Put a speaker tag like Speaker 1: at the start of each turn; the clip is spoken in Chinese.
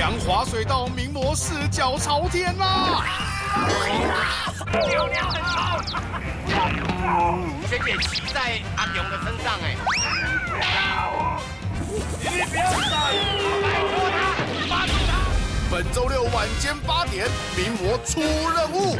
Speaker 1: 梁滑水道名模四脚朝天啦！
Speaker 2: 流量很高，学姐骑在阿勇的身上哎。你不要上，拜托他，抓住他！
Speaker 1: 本周六晚间八点，名模出任务，